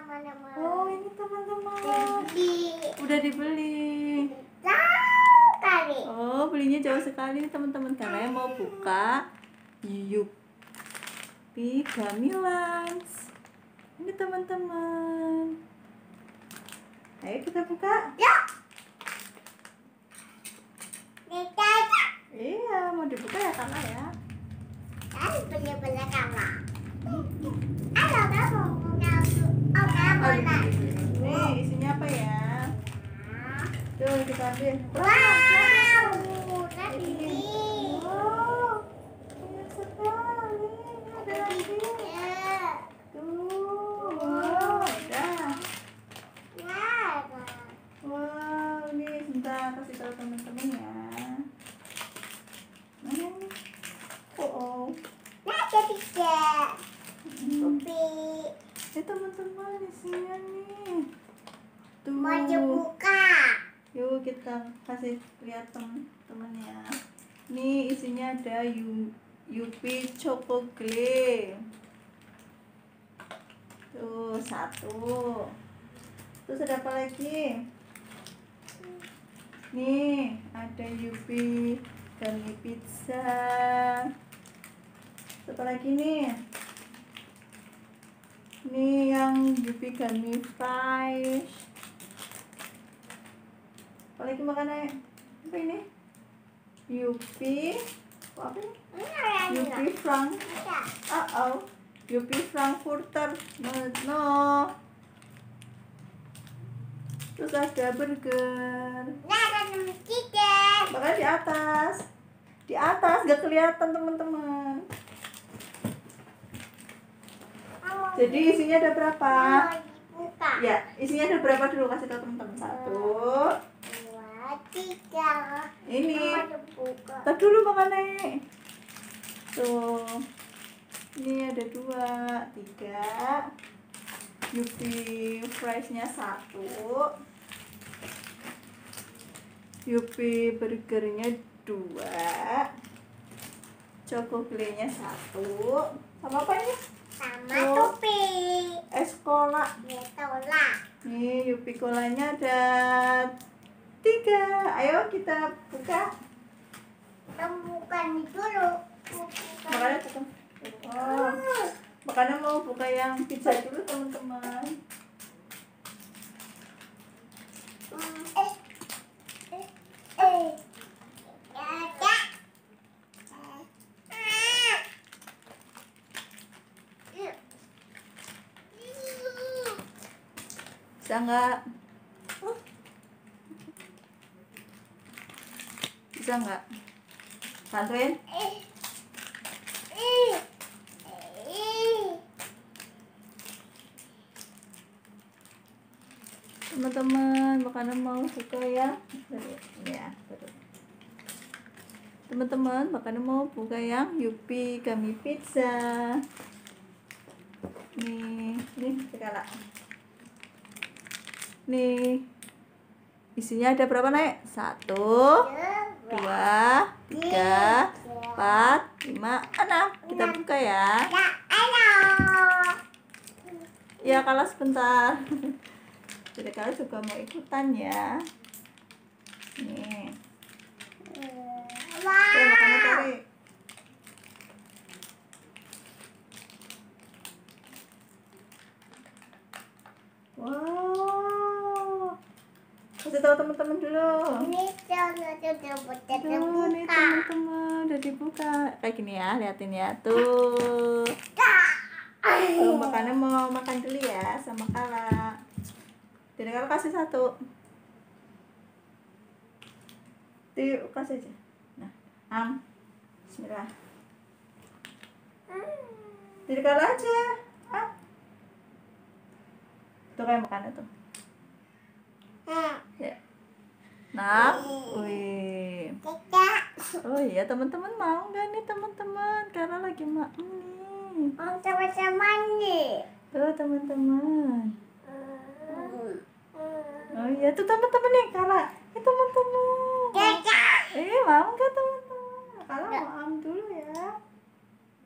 teman-teman. Oh ini teman-teman udah dibeli. jauh kali. Oh belinya jauh sekali nih teman-teman karena yang mau buka Yupi Gamilans. Ini teman-teman. Ayo kita buka. Ya. Kita Iya mau dibuka ya karena ya. kan bener-bener kamu. Halo kamu Nih isinya apa ya? Tuh kita ambil. Wow, tadi. Wow, banyak sekali. Ini ada lagi. Ya. Tuh, wow, dah. Ya. Wow, ini sebentar kasih tahu teman-teman ya. Mana nih? Oh, oh. Nah, ketiga. Hmm. Upi. Ini teman-teman isinya nih. Tuh. Mau buka. Yuk kita kasih lihat teman-teman ya. Nih isinya ada Yu Yupi Choco Clay. Tuh satu. Terus ada apa lagi? Nih ada Yupi Gummy Pizza. Apa lagi nih? Nih yang Yupi Gummy Fries apalagi makanannya apa ini? Yupi apa ini? Yupi Frank Ada. oh Yupi Frankfurter no, terus ada burger. Nah, ada di atas. Di atas gak kelihatan teman-teman. Jadi isinya ada berapa? Ya isinya ada berapa dulu? Kasih tahu teman-teman. Satu tiga. ini. Tak dulu makannya. Tuh. Ini ada dua, tiga. Yupi friesnya satu. Yupi burgernya dua. Choco nya satu. Sama apa ini? Sama Oh. topi. Es cola. Ya, tolak. Nih Yupi kolanya ada tiga. Ayo kita buka. Temukan dulu. Bukan. Makanya buka. Oh. Makanya mau buka yang pizza dulu teman-teman. Eh. Eh. Eh. Bisa nggak? Bisa nggak? Bantuin? Teman-teman, makanan mau buka ya? Ya, betul. Teman-teman, makanan mau buka yang Yupi Gummy Pizza. Nih, nih segala. Nih. Isinya ada berapa, Nek? Satu, dua, tiga, empat, lima, enam. Kita buka ya. Ya. Ya, kalau sebentar. Jadi kalian juga mau ikutan ya. Nih. Oke, makannya Wow. cari. Wow. Tahu teman-teman dulu. Ini sudah sudah Tuh, nih teman-teman udah dibuka. Kayak gini ya, liatin ya. Tuh. Tuh, makannya mau makan dulu ya sama Kala. Jadi Kala kasih satu. Tuh, kasih aja. Nah, am. Bismillah. Jadi Kala aja. Ah. Tuh kayak makannya tuh. Hmm, Ya. Nah, wih. Oh iya teman-teman mau nggak nih teman-teman? Karena lagi makan nih. Mau sama-sama nih. Tuh teman-teman. Hmm. Oh iya tuh teman-teman nih Kara. Eh teman-teman. Eh mau nggak teman-teman? dulu ya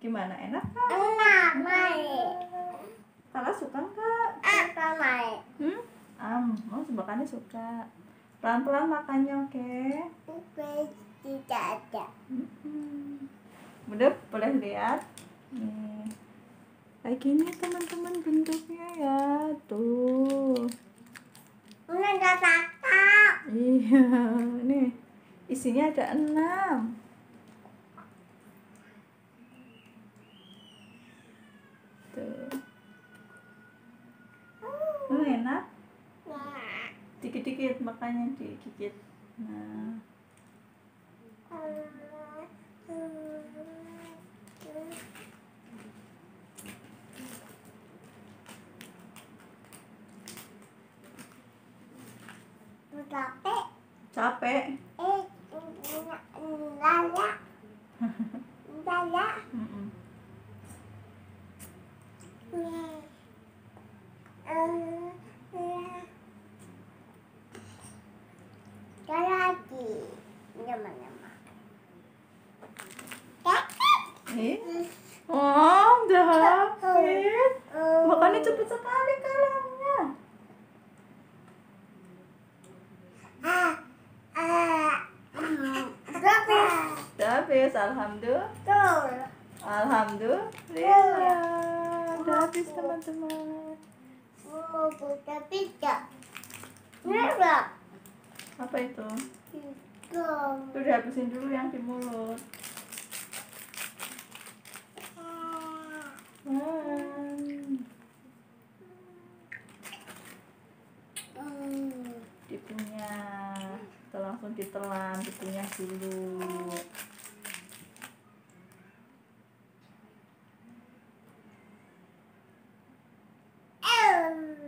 gimana enak kan Enak, Mai. kalau suka nggak Apa, Mai? hmm am mau makannya suka pelan pelan makannya oke? Bukan tidak ada. Hmm. Udah boleh lihat nih. Kayak gini teman-teman bentuknya ya. Tuh. Ini ada iya nih. Isinya ada enam. Tuh. Hmm, enak. Dikit-dikit makanya digigit nah. Capek. capek Eh, lala. Lala. Mm-mm. lagi Nyama-nyama eh oh udah habis makannya cepet sekali kalangnya Ah, ah, berapa? udah habis alhamdulillah alhamdulillah udah habis teman-teman Mau buka pizza. Berapa? apa itu Tiga. udah habisin dulu yang di mulut hmm. Hmm. dipunya langsung ditelan dipunya dulu Em.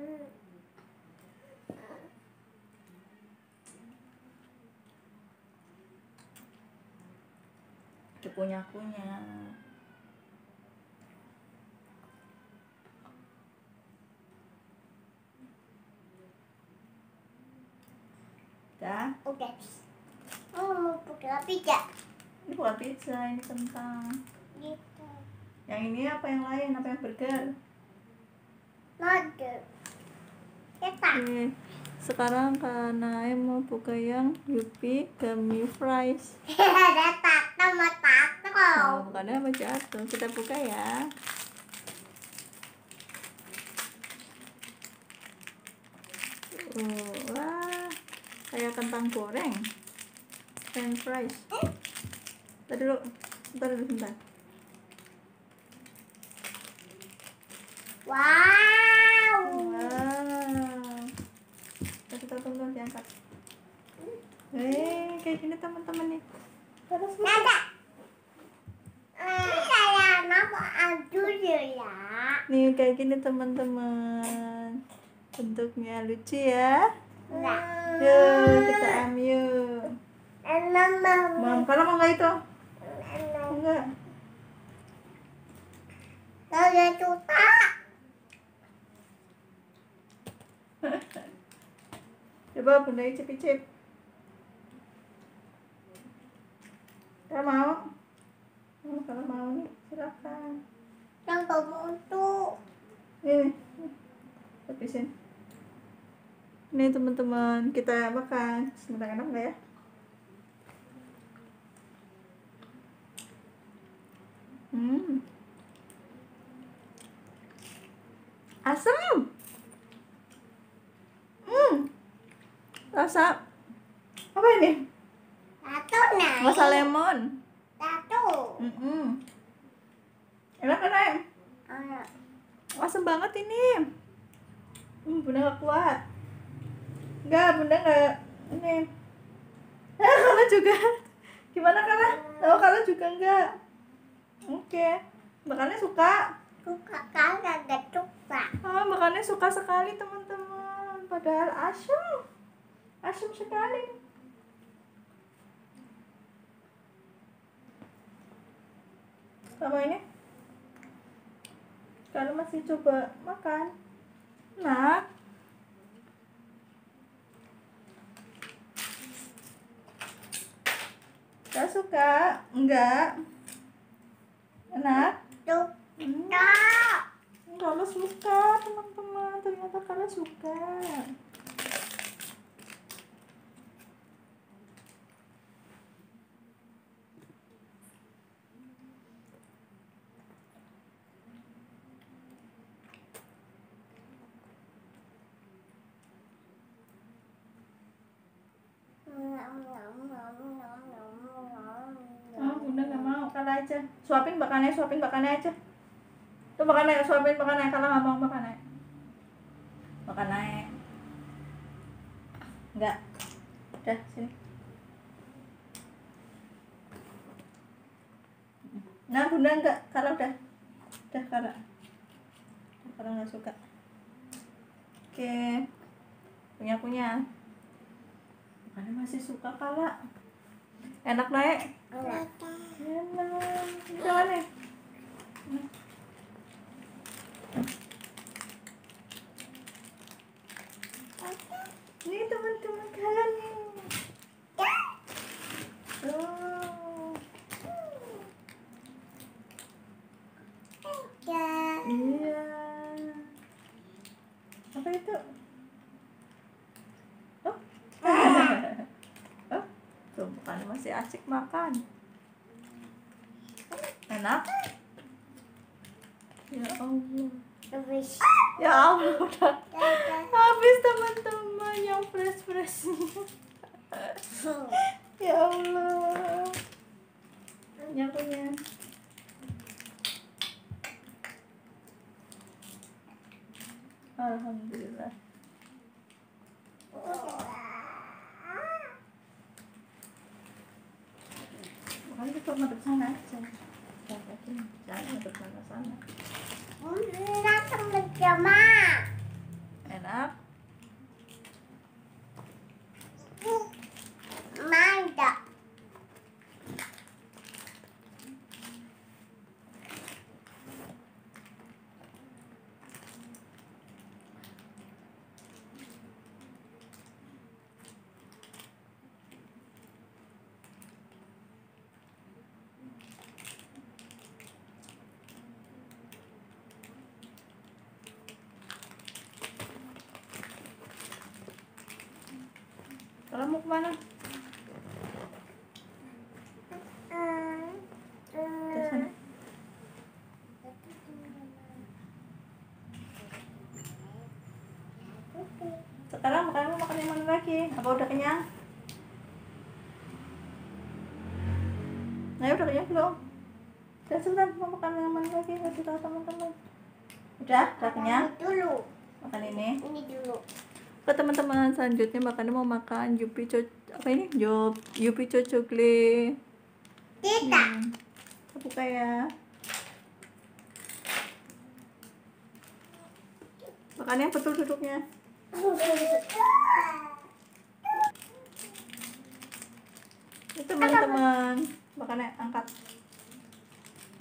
Dipunya punya Dah, Udah. Mau buka pizza. ini bukan pizza, ini kentang. Gitu. Yang ini apa yang lain? Apa yang burger? Mode. Kita. Oke, sekarang Kak Naim mau buka yang Yupi Gummy Fries. Ada tato sama Oh, bukannya apa jatuh? Kita buka ya. Oh, wah, kayak kentang goreng. French fries. Tadi dulu, bentar dulu, bentar. Wow. Wow. Tahu teman-teman diangkat. Eh, kayak gini teman-teman nih. Terus Nada. Ini kayak apa aduh ya. Nih kayak gini teman-teman. Bentuknya lucu ya. Enggak. Yuk, kita am yuk. Mam, kalau mau nggak itu? Enggak. Ada tuta. Coba bunda icip-icip. Kalau mau? Hmm, kalau mau nih, silakan. Yang kamu itu. Ini, habisin. Nih teman-teman, kita makan. Sebentar enak nggak ya? Hmm. Asam. Hmm. Rasa apa ini? Rasa lemon. Tato. Mm Enak kan, Em? Anak. Asam banget ini. Hmm, bunda gak kuat. Enggak, bunda gak ini. Eh, kalau juga. Gimana kala? Oh, kalau juga enggak. Oke. Makannya suka. Suka kagak ada tuta. Ah, makannya suka sekali, teman-teman. Padahal asam. Asam sekali. Sama ini. Kalau masih coba makan. Nah, Terus suka? Enggak. Enak? Tuh. Hmm. Tak. Kalau suka, teman-teman. Ternyata kalian suka. Oh, bunda nggak Kalah aja. Suapin makannya, suapin makannya aja. Tuh makan naik, suapin makan naik. Kalau nggak mau makan naik. Makan naik. Enggak. Udah, sini. Nah, bunda enggak. Kalau udah. Udah, kalau. Kalau nggak suka. Oke. Punya punya. Makanya masih suka kala. Enak naik. Enak. Jangan nih. Nih teman-teman kalian nih. Oh. Ya. Iya. Apa itu? Oh. oh. Tuh, bukan masih asik makan. Enak? Ya Allah. Habis. Ya Allah, udah habis teman-teman yang fresh-fresh. ya Allah. Yang punya. Alhamdulillah. Makanya kita madep sana aja. Jangan jangan madep sana sana. Enak sama-sama. Enak. Kalau mau ke mana? Sekarang makan mau makan yang mana lagi? Apa udah kenyang? Nah, udah kenyang belum? Dan sebentar mau makan yang mana lagi? Kasih tahu teman-teman. Udah, udah kenyang? Ini dulu. Makan ini. Ini dulu. Ke teman-teman selanjutnya makannya mau makan Yupi co apa ini? Job Yupi cokle. Tidak. Hmm. Kita buka ya. Makan yang betul duduknya. Teman-teman. Makannya angkat.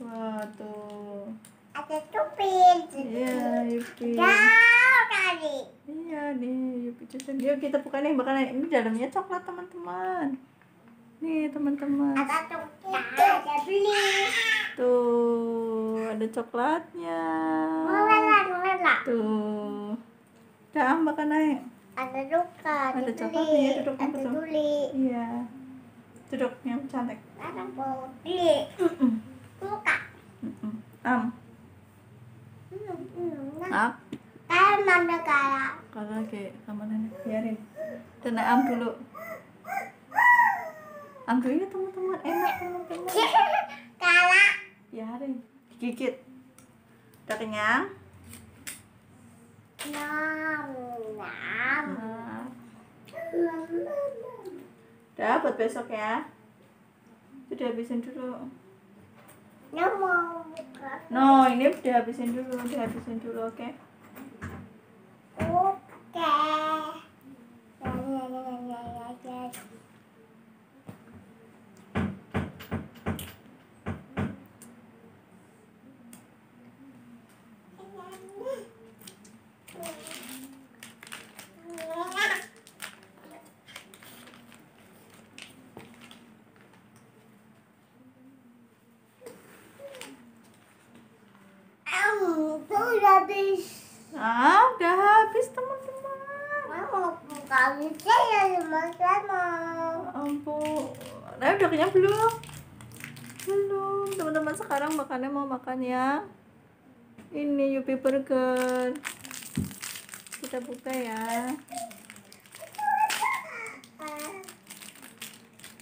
Wah tuh. Ada tupin. Iya, Yupi. Jauh tadi. Iya nih, Yupi coklat. Yuk kita buka nih makannya. Ini dalamnya coklat teman-teman. Nih teman-teman. Ada tupin. Ada beli. Tuh, ada coklatnya. Tuh. Dah, makan naik. Ada luka. Ada coklatnya, duduk Ada beli. Iya. Duduk yang cantik. Ada beli. Mm-mm. Am, Hmm, hmm. Nah, nak. Kayak mana kayak? Sama nenek, biarin. Dan am dulu. Am dulu ya teman-teman, enak teman-teman. Kayak. Biarin. Gigit. Udah kenyang? Nam, nam. Udah buat besok ya. Sudah habisin dulu. Mau. No, ini udah habisin dulu, udah habisin dulu, oke? Oke. Ya, É ah? Kali saya sama-sama. Ampun. Nah, udah kenyang belum? Belum. Teman-teman sekarang makannya mau makan ya. Ini Yupi Burger. Kita buka ya.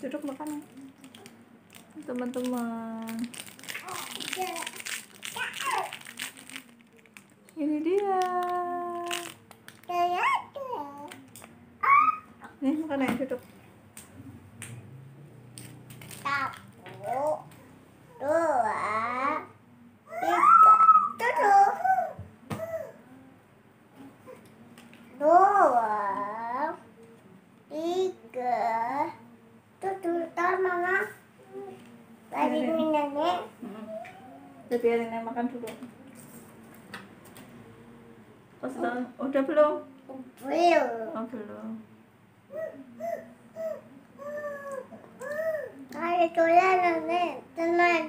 Duduk makan. Teman-teman. Ini dia. Nih makan aja duduk. Satu, dua, tiga, tujuh, dua, tiga, tujuh, tar mama. Lagi nenek. Udah biarin yang makan dulu. Pas tahu, udah belum? Belum. Oh, belum. Tenang.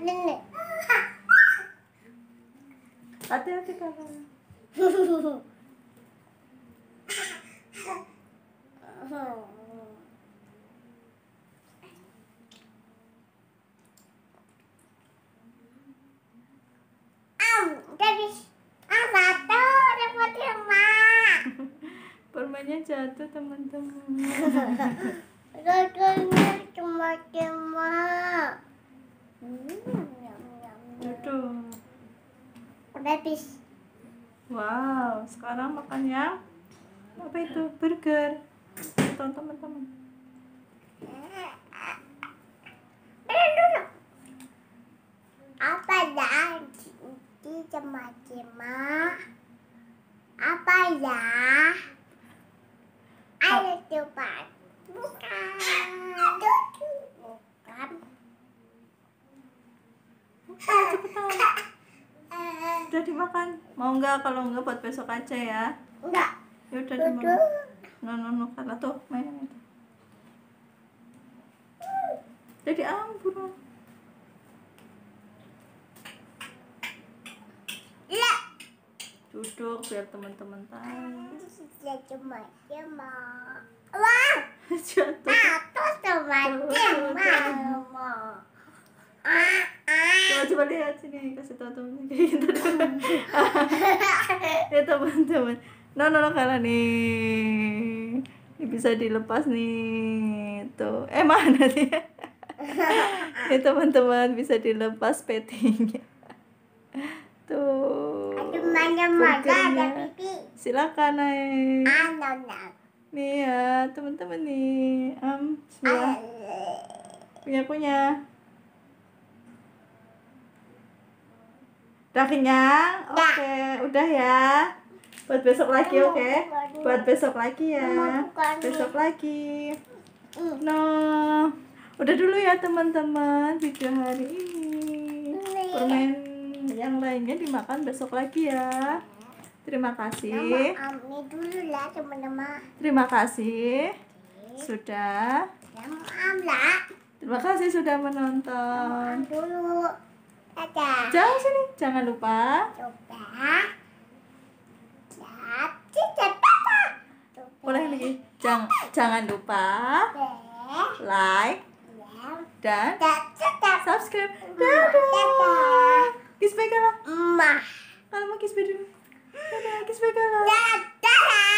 Hati-hati jatuh teman-teman. Rasanya cuma-cuma. Hmm, nyam, nyam, nyam. Duduk. Udah habis. Wow, sekarang makannya apa itu? Burger. Tonton teman-teman. Apa ya? Ini cuma-cuma. Apa ya? Ayo coba. Bukan. Dimakan. Mau nggak? Kalau nggak buat besok aja ya. Enggak. Ya udah dimakan. No, no, no. Karena tuh main itu. Jadi ampun. Iya. Duduk biar teman-teman tahu. Ya cuma-cuma. Wah. Jatuh. Aku cuma-cuma. Ah, ah. Coba coba lihat sini kasih tahu temen gitu ya teman-teman no no no kalau nih. Ini bisa dilepas nih. Tuh. Eh mana sih? Ya teman-teman bisa dilepas pettingnya. Tuh. Ada pipi. silakan naik Ano na. nih ya teman-teman nih. Am bismillah punya punya udah kenyang? Oke udah ya. Buat besok lagi oke? buat besok lagi ya. Besok lagi. Hmm. no. Udah dulu ya teman-teman video hari ini. Permen yang lainnya dimakan besok lagi ya. Terima kasih. Dulu lah teman-teman. terima kasih sudah terima kasih sudah menonton. Dulu. Dadah. jangan sini jangan lupa Coba. Boleh lagi jangan jangan lupa like Ya. dan subscribe Dadah. kiss bye lah Emak. kalau mau kiss dulu dadah kiss bye lah Dadah.